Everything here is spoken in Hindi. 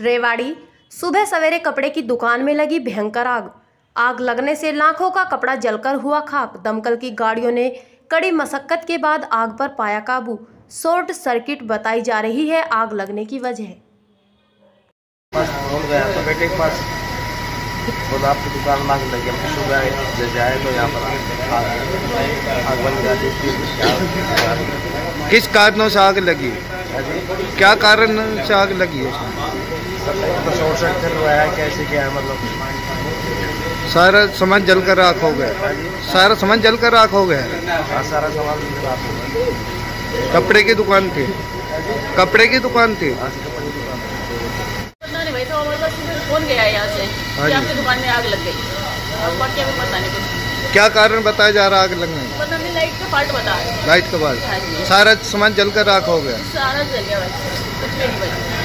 रेवाड़ी सुबह सवेरे कपड़े की दुकान में लगी भयंकर आग। आग लगने से लाखों का कपड़ा जलकर हुआ खाक। दमकल की गाड़ियों ने कड़ी मशक्कत के बाद आग पर पाया काबू। शॉर्ट सर्किट बताई जा रही है आग लगने की वजह। तो बेटे के पास बोला आपकी दुकान में आग लगी। सुबह जैसे आए तो यहाँ पर आग आग बन थी। किस कारणों से आग लगी? क्या कारण से आग लगी है? हुआ है कैसे क्या है मतलब सारा सामान जलकर राख हो गया। सारा सामान जलकर राख हो गया। हाँ सारा सामान हो गया कपड़े की दुकान थी। कपड़े की दुकान थी। तो फ़ोन गया यहाँ से। हाँ। आपकी दुकान में आग लग गई। हमें पता नहीं कुछ। क्या कारण बताया जा रहा आग लगने? का? पता नहीं लाइट का फाल्ट बता। लाइट के बाद हाँ सारा सामान जलकर राख हो गया। सारा जल गया कुछ भी नहीं बचा